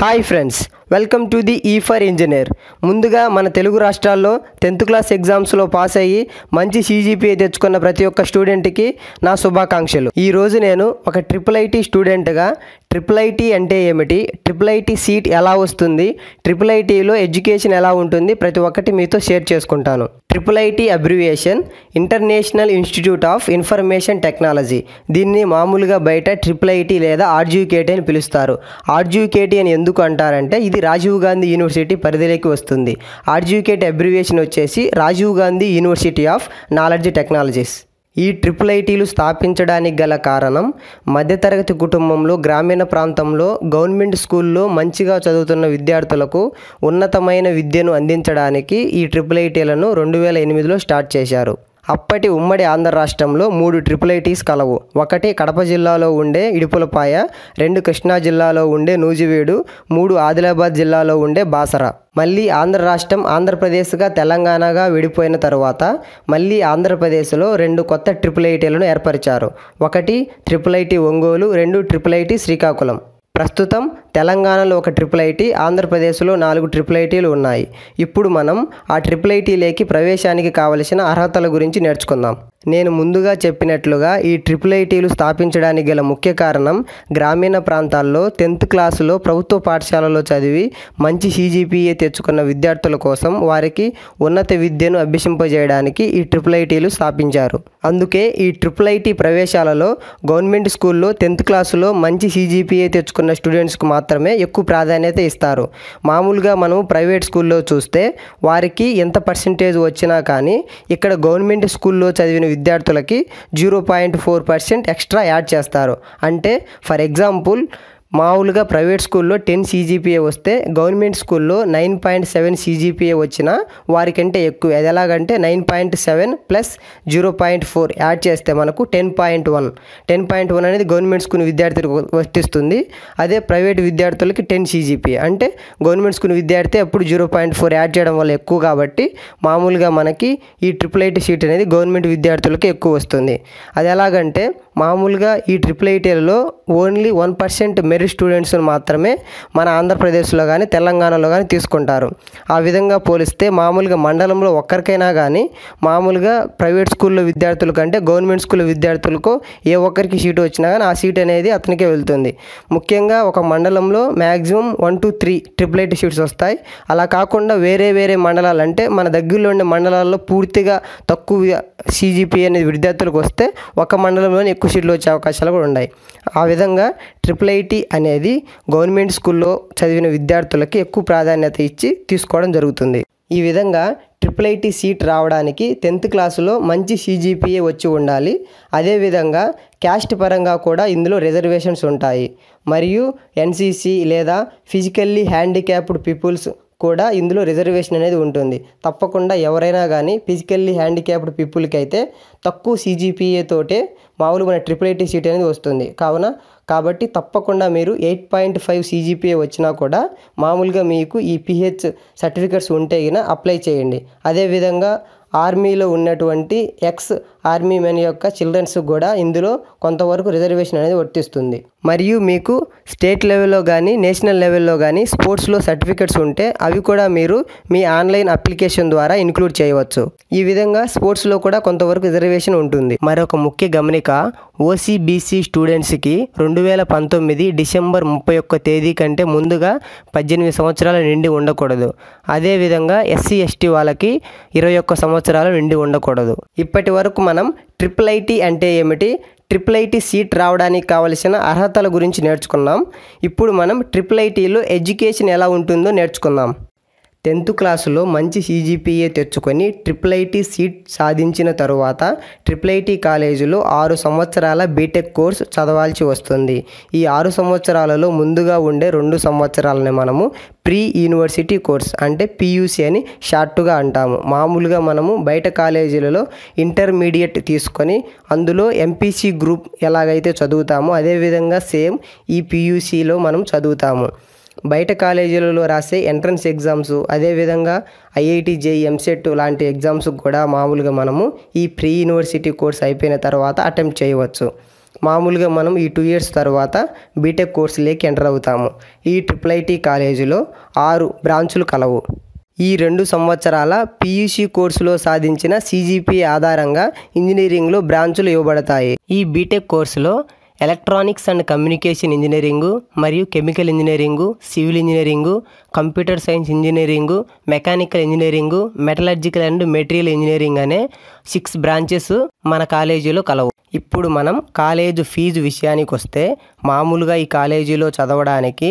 Hi friends welcome to the E for engineer ముందుగా మన తెలుగు రాష్ట్రాల్లో టెన్త్ క్లాస్ ఎగ్జామ్స్లో పాస్ అయ్యి మంచి సీజీపీఏ తెచ్చుకున్న ప్రతి ఒక్క స్టూడెంట్కి నా శుభాకాంక్షలు. ఈరోజు నేను ఒక ట్రిపుల్ ఐటీ స్టూడెంట్గా ట్రిపుల్ ఐటీ అంటే ఏమిటి ట్రిపుల్ ఐటీ సీట్ ఎలా వస్తుంది ట్రిపుల్ ఐటీలో ఎడ్యుకేషన్ ఎలా ఉంటుంది ప్రతి ఒక్కటి మీతో షేర్ చేసుకుంటాను. Triple IT abbreviation international institute of information technology దీన్ని మామూలుగా బయట ట్రిపుల్ ఐటీ లేదా ఆర్జీకేటీ అని పిలుస్తారు. ఆర్జీకేటీ అని ఎందుకు అంటారంటే ఇది రాజీవ్ గాంధీ యూనివర్సిటీ పరిధిలోకి వస్తుంది. ఆర్జ్యూకేట్ అబ్రివేషన్ వచ్చేసి Rajiv Gandhi university of knowledge technologies. ఈ ట్రిపుల్ ఐటీలు స్థాపించడానికి గల కారణం మధ్యతరగతి కుటుంబంలో గ్రామీణ ప్రాంతంలో గవర్నమెంట్ స్కూల్లో మంచిగా చదువుతున్న విద్యార్థులకు ఉన్నతమైన విద్యను అందించడానికి ఈ ట్రిపుల్ ఐటీలను రెండు వేల ఎనిమిదిలో స్టార్ట్ చేశారు. అప్పటి ఉమ్మడి ఆంధ్ర రాష్ట్రంలో మూడు ట్రిపుల్ ఐటీస్ కలవు. ఒకటి కడప జిల్లాలో ఉండే ఇడుపులపాయ రెండు కృష్ణా జిల్లాలో ఉండే నూజివీడు మూడు ఆదిలాబాద్ జిల్లాలో ఉండే బాసర. మళ్ళీ ఆంధ్ర రాష్ట్రం ఆంధ్రప్రదేశ్గా తెలంగాణగా విడిపోయిన తర్వాత మళ్ళీ ఆంధ్రప్రదేశ్లో రెండు కొత్త ట్రిపుల్ ఐటీలను ఏర్పరిచారు. ఒకటి ట్రిపుల్ ఐటీ ఒంగోలు రెండు ట్రిపుల్ ఐటీ శ్రీకాకుళం. ప్రస్తుతం తెలంగాణలో ఒక ట్రిపుల్ ఐటీ ఆంధ్రప్రదేశ్లో నాలుగు ట్రిపుల్ ఐటీలు ఉన్నాయి. ఇప్పుడు మనం ఆ ట్రిపుల్ ఐటీలేకి ప్రవేశానికి కావలసిన అర్హతల గురించి నేర్చుకుందాం. నేను ముందుగా చెప్పినట్లుగా ఈ ట్రిపుల్ ఐటీలు స్థాపించడానికి గల ముఖ్య కారణం గ్రామీణ ప్రాంతాల్లో టెన్త్ క్లాసులో ప్రభుత్వ పాఠశాలలో చదివి మంచి సీజీపీఏ తెచ్చుకున్న విద్యార్థుల కోసం వారికి ఉన్నత విద్యను అభ్యసింపజేయడానికి ఈ ట్రిపుల్ ఐటీలు స్థాపించారు. అందుకే ఈ ట్రిపుల్ ఐటీ ప్రవేశాలలో గవర్నమెంట్ స్కూల్లో టెన్త్ క్లాసులో మంచి సీజీపీఏ తెచ్చుకున్న స్టూడెంట్స్కు మాత్రమే ఎక్కువ ప్రాధాన్యత ఇస్తారు. మామూలుగా మనం ప్రైవేట్ స్కూల్లో చూస్తే వారికి ఎంత పర్సంటేజ్ వచ్చినా కానీ ఇక్కడ గవర్నమెంట్ స్కూల్లో చదివిన విద్యార్థులకి zero point four percent extra add చేస్తారు. అంటే ఫర్ ఎగ్జాంపుల్ మామూలుగా ప్రైవేట్ స్కూల్లో టెన్ సీజీపీఏ వస్తే గవర్నమెంట్ స్కూల్లో నైన్ పాయింట్ సెవెన్ సీజీపీఏ వచ్చినా వారికంటే ఎక్కువ. అది ఎలాగంటే nine point seven plus zero point four add చేస్తే మనకు ten point one. Ten point one అనేది గవర్నమెంట్ స్కూల్ విద్యార్థులకు వర్తిస్తుంది. అదే ప్రైవేట్ విద్యార్థులకి టెన్ సీజీపీఏ అంటే గవర్నమెంట్ స్కూల్ విద్యార్థి అప్పుడు జీరో పాయింట్ ఫోర్ యాడ్ చేయడం వల్ల ఎక్కువ కాబట్టి మామూలుగా మనకి ఈ ట్రిపుల్ ఐటీ సీట్ అనేది గవర్నమెంట్ విద్యార్థులకి ఎక్కువ వస్తుంది. అది ఎలాగంటే మామూలుగా ఈ ట్రిపుల్ ఐటీలలో ఓన్లీ వన్ పర్సెంట్ మెరిట్ స్టూడెంట్స్ని మాత్రమే మన ఆంధ్రప్రదేశ్లో కానీ తెలంగాణలో కానీ తీసుకుంటారు. ఆ విధంగా పోలిస్తే మామూలుగా మండలంలో ఒక్కరికైనా కానీ మామూలుగా ప్రైవేట్ స్కూల్లో విద్యార్థుల కంటే గవర్నమెంట్ స్కూల్ విద్యార్థులకు ఏ ఒక్కరికి సీటు వచ్చినా కానీ ఆ సీట్ అనేది అతనికే వెళ్తుంది. ముఖ్యంగా ఒక మండలంలో maximum one two three triple IT seats వస్తాయి. అలా కాకుండా వేరే వేరే మండలాలు అంటే మన దగ్గరలో ఉండే మండలాల్లో పూర్తిగా తక్కువ సీజీపీ అనేది విద్యార్థులకు వస్తే ఒక మండలంలోనే ఎక్కువ సీట్లు వచ్చే అవకాశాలు కూడా ఉన్నాయి. ఆ విధంగా ట్రిపుల్ ఐటీ అనేది గవర్నమెంట్ స్కూల్లో చదివిన విద్యార్థులకి ఎక్కువ ప్రాధాన్యత ఇచ్చి తీసుకోవడం జరుగుతుంది. ఈ విధంగా ట్రిపుల్ ఐటీ సీట్ రావడానికి టెన్త్ క్లాసులో మంచి సీజీపీఏ వచ్చి ఉండాలి. అదేవిధంగా క్యాస్ట్ పరంగా కూడా ఇందులో రిజర్వేషన్స్ ఉంటాయి. మరియు ఎన్సీసీ లేదా ఫిజికల్లీ హ్యాండిక్యాప్డ్ పీపుల్స్ కూడా ఇందులో రిజర్వేషన్ అనేది ఉంటుంది. తప్పకుండా ఎవరైనా కానీ ఫిజికల్లీ హ్యాండిక్యాప్డ్ పీపుల్కి అయితే తక్కువ సీజీపీఏ తోటే మామూలుగా మన ట్రిపుల్ ఎయిటీ సీట్ అనేది వస్తుంది. కావున కాబట్టి తప్పకుండా మీరు ఎయిట్ పాయింట్ ఫైవ్ సీజీపీఏ వచ్చినా కూడా మామూలుగా మీకు ఈ పిహెచ్ సర్టిఫికెట్స్ ఉంటే గిన అప్లై చేయండి. అదేవిధంగా ఆర్మీలో ఉన్నటువంటి ఎక్స్ ఆర్మీ మెన్ యొక్క చిల్డ్రన్స్ కూడా ఇందులో కొంతవరకు రిజర్వేషన్ అనేది వర్తిస్తుంది. మరియు మీకు స్టేట్ లెవెల్లో కానీ నేషనల్ లెవెల్లో కానీ స్పోర్ట్స్లో సర్టిఫికెట్స్ ఉంటే అవి కూడా మీరు మీ ఆన్లైన్ అప్లికేషన్ ద్వారా ఇన్క్లూడ్ చేయవచ్చు. ఈ విధంగా స్పోర్ట్స్లో కూడా కొంతవరకు రిజర్వేషన్ ఉంటుంది. మరొక ముఖ్య గమనిక ఓసీబీసీ స్టూడెంట్స్కి రెండు వేల పంతొమ్మిది డిసెంబర్ ముప్పై ఒక్క తేదీ కంటే ముందుగా పద్దెనిమిది సంవత్సరాల నిండి ఉండకూడదు. అదేవిధంగా ఎస్సీ ఎస్టీ వాళ్ళకి ఇరవై ఒక్క సంవత్సరాలు నిండి ఉండకూడదు. ఇప్పటి వరకు మనం ట్రిపుల్ ఐటీ అంటే ఏమిటి? ట్రిపుల్ ఐటీ సీట్ రావడానికి కావలసిన అర్హతల గురించి నేర్చుకున్నాం. ఇప్పుడు మనం ట్రిపుల్ ఐటీలో ఎడ్యుకేషన్ ఎలా ఉంటుందో నేర్చుకుందాం. టెన్త్ క్లాసులో మంచి సీజీపీఏ తెచ్చుకొని ట్రిపుల్ ఐటీ సీట్ సాధించిన తరువాత ట్రిపుల్ ఐటీ కాలేజీలో ఆరు సంవత్సరాల బీటెక్ కోర్స్ చదవాల్సి వస్తుంది. ఈ ఆరు సంవత్సరాలలో ముందుగా ఉండే రెండు సంవత్సరాలని మనము ప్రీ యూనివర్సిటీ కోర్స్ అంటే పీయూసీ అని షార్ట్గా అంటాము. మామూలుగా మనము బయట కాలేజీలలో ఇంటర్మీడియట్ తీసుకొని అందులో ఎంపీసీ గ్రూప్ ఎలాగైతే చదువుతామో అదేవిధంగా సేమ్ ఈ పీయూసీలో మనం చదువుతాము. బయట కాలేజీలలో రాసే ఎంట్రన్స్ ఎగ్జామ్స్ అదేవిధంగా ఐఐటి జేఈ ఎంసెట్ లాంటి ఎగ్జామ్స్ కూడా మామూలుగా మనము ఈ ప్రీ యూనివర్సిటీ కోర్స్ అయిపోయిన తర్వాత అటెంప్ట్ చేయవచ్చు. మామూలుగా మనం ఈ టూ ఇయర్స్ తర్వాత బీటెక్ కోర్సులోకి ఎంటర్ అవుతాము. ఈ ట్రిపుల్ ఐటీ కాలేజీలో ఆరు బ్రాంచులు కలవు. ఈ రెండు సంవత్సరాల పీయూసీ కోర్సులో సాధించిన సీజీపీ ఆధారంగా ఇంజనీరింగ్లో బ్రాంచులు ఇవ్వబడతాయి. ఈ బీటెక్ కోర్సులో ఎలక్ట్రానిక్స్ అండ్ కమ్యూనికేషన్ ఇంజనీరింగు మరియు chemical engineering civil engineering computer science engineering mechanical engineering metallurgical and material engineering అనే సిక్స్ బ్రాంచెస్ మన కాలేజీలో కలవు. ఇప్పుడు మనం కాలేజ్ ఫీజు విషయానికి వస్తే మామూలుగా ఈ కాలేజీలో చదవడానికి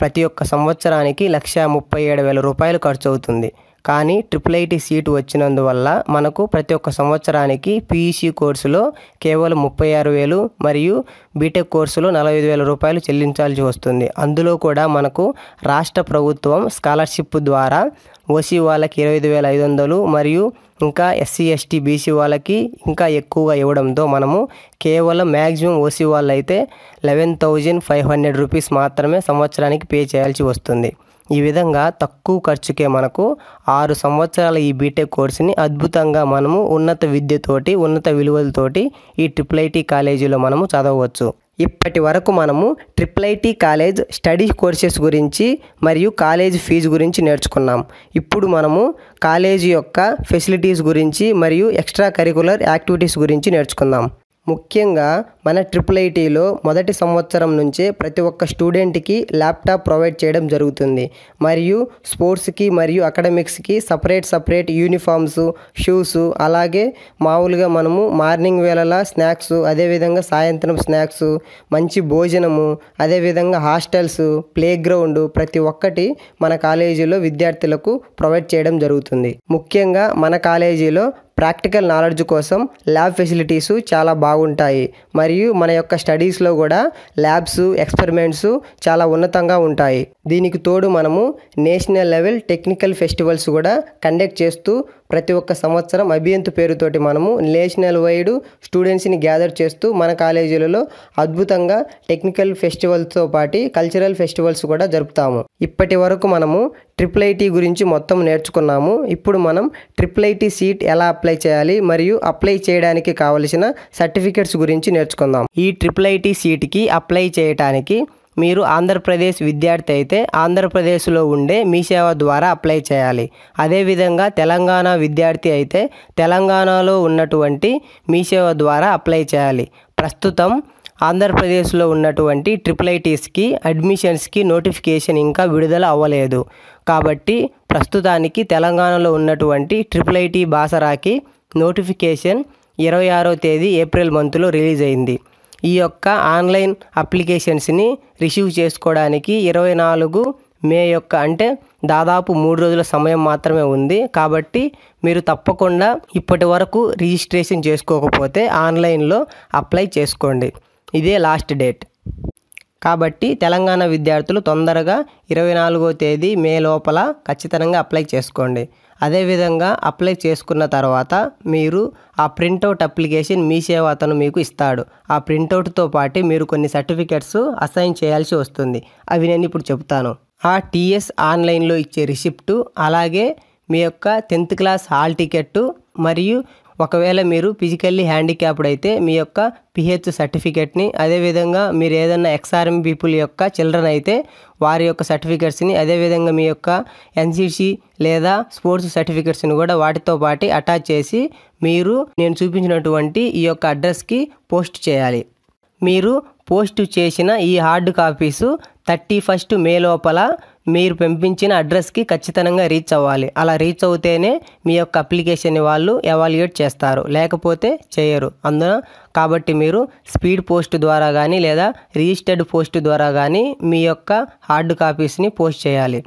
ప్రతి ఒక్క సంవత్సరానికి లక్ష ముప్పై ఏడు వేల రూపాయలు ఖర్చు అవుతుంది కానీ ట్రిపుల్ ఐటీ సీటు వచ్చినందువల్ల మనకు ప్రతి ఒక్క సంవత్సరానికి పీఈసీ కోర్సులో కేవలం ముప్పై ఆరు వేలు మరియు బీటెక్ కోర్సులో నలభై ఐదు వేల రూపాయలు చెల్లించాల్సి వస్తుంది. అందులో కూడా మనకు రాష్ట్ర ప్రభుత్వం స్కాలర్షిప్ ద్వారా ఓసీ వాళ్ళకి ఇరవై ఐదు వేల ఐదు వందలు మరియు ఇంకా ఎస్సీ ఎస్టీ బీసీ వాళ్ళకి ఇంకా ఎక్కువగా ఇవ్వడంతో మనము కేవలం మ్యాక్సిమం ఓసీ వాళ్ళు అయితే eleven thousand five hundred rupees మాత్రమే సంవత్సరానికి పే చేయాల్సి వస్తుంది. ఈ విధంగా తక్కువ ఖర్చుకే మనకు ఆరు సంవత్సరాల ఈ బీటెక్ కోర్సుని అద్భుతంగా మనము ఉన్నత విద్యతోటి ఉన్నత విలువలతోటి ఈ ట్రిపుల్ ఐటీ కాలేజీలో మనము చదవవచ్చు. ఇప్పటి వరకు మనము triple IT college study courses గురించి మరియు కాలేజ్ ఫీజు గురించి నేర్చుకున్నాం. ఇప్పుడు మనము కాలేజీ యొక్క ఫెసిలిటీస్ గురించి మరియు ఎక్స్ట్రా కరికులర్ యాక్టివిటీస్ గురించి నేర్చుకుందాం. ముఖ్యంగా మన ట్రిపుల్ ఐటీలో మొదటి సంవత్సరం నుంచే ప్రతి ఒక్క స్టూడెంట్కి ల్యాప్టాప్ ప్రొవైడ్ చేయడం జరుగుతుంది. మరియు స్పోర్ట్స్కి మరియు అకాడమిక్స్కి సపరేట్ సపరేట్ యూనిఫామ్స్ షూస్ అలాగే మామూలుగా మనము మార్నింగ్ వేళలా స్నాక్స్ అదేవిధంగా సాయంత్రం స్నాక్స్ మంచి భోజనము అదేవిధంగా హాస్టల్స్ ప్లే గ్రౌండ్ ప్రతి ఒక్కటి మన కాలేజీలో విద్యార్థులకు ప్రొవైడ్ చేయడం జరుగుతుంది. ముఖ్యంగా మన కాలేజీలో ప్రాక్టికల్ నాలెడ్జ్ కోసం ల్యాబ్ ఫెసిలిటీస్ చాలా బాగుంటాయి. మరియు మన యొక్క స్టడీస్లో కూడా ల్యాబ్స్ ఎక్స్పెరిమెంట్స్ చాలా ఉన్నతంగా ఉంటాయి. దీనికి తోడు మనము నేషనల్ లెవెల్ టెక్నికల్ ఫెస్టివల్స్ కూడా కండక్ట్ చేస్తూ ప్రతి ఒక్క సంవత్సరం అభియంతు పేరుతోటి మనము నేషనల్ వైడ్ స్టూడెంట్స్ని గ్యాదర్ చేస్తూ మన కాలేజీలలో అద్భుతంగా టెక్నికల్ ఫెస్టివల్స్తో పాటు కల్చరల్ ఫెస్టివల్స్ కూడా జరుపుతాము. ఇప్పటి వరకు మనము ట్రిపుల్ ఐటీ గురించి మొత్తం నేర్చుకున్నాము. ఇప్పుడు మనం ట్రిపుల్ ఐటీ సీట్ ఎలా అప్లై చేయాలి మరియు అప్లై చేయడానికి కావలసిన సర్టిఫికెట్స్ గురించి నేర్చుకుందాం. ఈ ట్రిపుల్ ఐటీ సీట్కి అప్లై చేయడానికి మీరు ఆంధ్రప్రదేశ్ విద్యార్థి అయితే ఆంధ్రప్రదేశ్లో ఉండే మీ సేవ ద్వారా అప్లై చేయాలి. అదేవిధంగా తెలంగాణ విద్యార్థి అయితే తెలంగాణలో ఉన్నటువంటి మీ సేవ ద్వారా అప్లై చేయాలి. ప్రస్తుతం ఆంధ్రప్రదేశ్లో ఉన్నటువంటి ట్రిపుల్ ఐటీస్కి అడ్మిషన్స్కి నోటిఫికేషన్ ఇంకా విడుదల అవ్వలేదు. కాబట్టి ప్రస్తుతానికి తెలంగాణలో ఉన్నటువంటి ట్రిపుల్ ఐటీ బాసరాకి నోటిఫికేషన్ ఇరవై ఆరో తేదీ ఏప్రిల్ మంత్లో రిలీజ్ అయింది. ఈ యొక్క ఆన్లైన్ అప్లికేషన్స్ని రిసీవ్ చేసుకోవడానికి ఇరవై నాలుగు మే యొక్క అంటే దాదాపు మూడు రోజుల సమయం మాత్రమే ఉంది. కాబట్టి మీరు తప్పకుండా ఇప్పటి వరకు రిజిస్ట్రేషన్ చేసుకోకపోతే ఆన్లైన్లో అప్లై చేసుకోండి. ఇదే లాస్ట్ డేట్. కాబట్టి తెలంగాణ విద్యార్థులు తొందరగా ఇరవై నాలుగో తేదీ మే లోపల ఖచ్చితంగా అప్లై చేసుకోండి. అదేవిధంగా అప్లై చేసుకున్న తర్వాత మీరు ఆ ప్రింటౌట్ అప్లికేషన్ మీ సేవ అతను మీకు ఇస్తాడు. ఆ ప్రింటౌట్తో పాటు మీరు కొన్ని సర్టిఫికెట్స్ అసైన్ చేయాల్సి వస్తుంది. అవి నేను ఇప్పుడు చెప్తాను. ఆ టీఎస్ ఆన్లైన్లో ఇచ్చే రిసిప్టు అలాగే మీ యొక్క టెన్త్ క్లాస్ హాల్ టికెట్టు మరియు ఒకవేళ మీరు ఫిజికల్లీ హ్యాండిక్యాప్డ్ అయితే మీ యొక్క పిహెచ్ సర్టిఫికేట్ని అదేవిధంగా మీరు ఏదైనా ఎక్స్ఆర్ఎం పీపుల్ యొక్క చిల్డ్రన్ అయితే వారి యొక్క సర్టిఫికేట్స్ని అదేవిధంగా మీ యొక్క ఎన్సిసి లేదా స్పోర్ట్స్ సర్టిఫికేట్స్ని కూడా వాటితో పాటు అటాచ్ చేసి మీరు నేను చూపించినటువంటి ఈ యొక్క అడ్రస్కి పోస్ట్ చేయాలి. మీరు పోస్ట్ చేసిన ఈ hard copies thirty first May లోపల మీరు పంపించిన అడ్రస్కి ఖచ్చితంగా రీచ్ అవ్వాలి. అలా రీచ్ అవుతేనే మీ యొక్క అప్లికేషన్ వాళ్ళు ఎవాల్యుయేట్ చేస్తారు. లేకపోతే చేయరు. అందున కాబట్టి మీరు స్పీడ్ పోస్ట్ ద్వారా కానీ లేదా రిజిస్టర్డ్ పోస్ట్ ద్వారా కానీ మీ యొక్క హార్డ్ కాపీస్ని పోస్ట్ చేయాలి.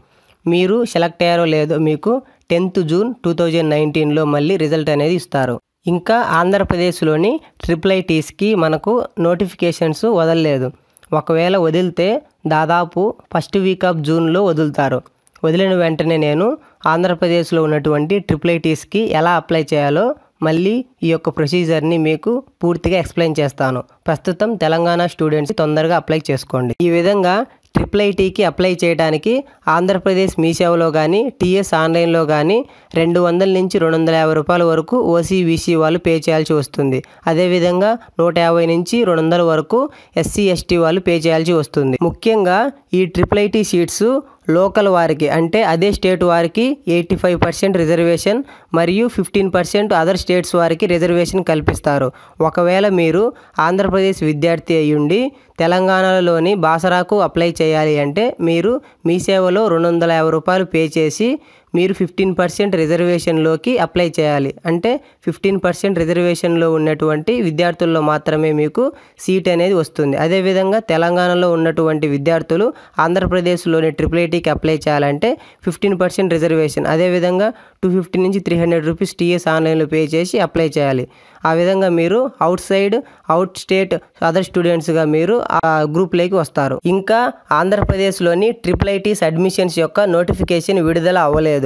మీరు సెలెక్ట్ అయ్యారో లేదో మీకు టెన్త్ జూన్ టూ థౌజండ్ నైన్టీన్లో మళ్ళీ రిజల్ట్ అనేది ఇస్తారు. ఇంకా ఆంధ్రప్రదేశ్లోని ట్రిపుల్ ఐటీస్కి మనకు నోటిఫికేషన్స్ వదలలేదు. ఒకవేళ వదిలితే దాదాపు ఫస్ట్ వీక్ ఆఫ్ జూన్లో వదులుతారు. వదిలిన వెంటనే నేను ఆంధ్రప్రదేశ్లో ఉన్నటువంటి ట్రిపుల్ ఐటీస్కి ఎలా అప్లై చేయాలో మళ్ళీ ఈ యొక్క ప్రొసీజర్ని మీకు పూర్తిగా ఎక్స్ప్లెయిన్ చేస్తాను. ప్రస్తుతం తెలంగాణ స్టూడెంట్స్ తొందరగా అప్లై చేసుకోండి. ఈ విధంగా ట్రిపుల్ ఐటీకి అప్లై చేయడానికి ఆంధ్రప్రదేశ్ మీ సేవలో కానీ టీఎస్ ఆన్లైన్లో కానీ రెండు వందల నుంచి రెండు వందల యాభై రూపాయల వరకు ఓసీబీసీ వాళ్ళు పే చేయాల్సి వస్తుంది. అదేవిధంగా నూట యాభై నుంచి రెండు వందల వరకు ఎస్సీ ఎస్టీ వాళ్ళు పే చేయాల్సి వస్తుంది. ముఖ్యంగా ఈ ట్రిపుల్ ఐటీ సీట్స్ లోకల్ వారికి అంటే అదే స్టేట్ వారికి ఎయిటీ ఫైవ్ పర్సెంట్ రిజర్వేషన్ మరియు ఫిఫ్టీన్ పర్సెంట్ అదర్ స్టేట్స్ వారికి రిజర్వేషన్ కల్పిస్తారు. ఒకవేళ మీరు ఆంధ్రప్రదేశ్ విద్యార్థి అయ్యుండి తెలంగాణలోని బాసరాకు అప్లై చేయాలి అంటే మీరు మీ సేవలో రెండు వందల యాభై రూపాయలు పే చేసి మీరు ఫిఫ్టీన్ పర్సెంట్ రిజర్వేషన్లోకి అప్లై చేయాలి. అంటే ఫిఫ్టీన్ పర్సెంట్ రిజర్వేషన్లో ఉన్నటువంటి విద్యార్థుల్లో మాత్రమే మీకు సీట్ అనేది వస్తుంది. అదేవిధంగా తెలంగాణలో ఉన్నటువంటి విద్యార్థులు ఆంధ్రప్రదేశ్లోని ట్రిపుల్ ఐటీకి అప్లై చేయాలంటే ఫిఫ్టీన్ పర్సెంట్ రిజర్వేషన్ అదేవిధంగా టూ ఫిఫ్టీ నుంచి త్రీ హండ్రెడ్ రూపీస్ టీఎస్ ఆన్లైన్లో పే చేసి అప్లై చేయాలి. ఆ విధంగా మీరు out side out state other స్టూడెంట్స్గా మీరు ఆ గ్రూప్లోకి వస్తారు. ఇంకా ఆంధ్రప్రదేశ్లోని ట్రిపుల్ ఐటీస్ అడ్మిషన్స్ యొక్క నోటిఫికేషన్ విడుదల అవ్వలేదు.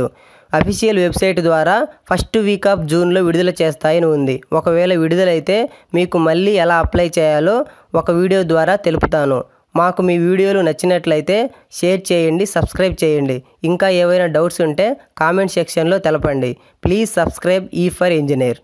అఫీషియల్ వెబ్సైట్ ద్వారా ఫస్ట్ వీక్ ఆఫ్ జూన్లో విడుదల చేస్తాయని ఉంది. ఒకవేళ విడుదలైతే మీకు మళ్ళీ ఎలా అప్లై చేయాలో ఒక వీడియో ద్వారా తెలుపుతాను. మాకు మీ వీడియోలు నచ్చినట్లయితే షేర్ చేయండి సబ్స్క్రైబ్ చేయండి. ఇంకా ఏవైనా డౌట్స్ ఉంటే కామెంట్ సెక్షన్లో తెలపండి. Please subscribe E for engineer.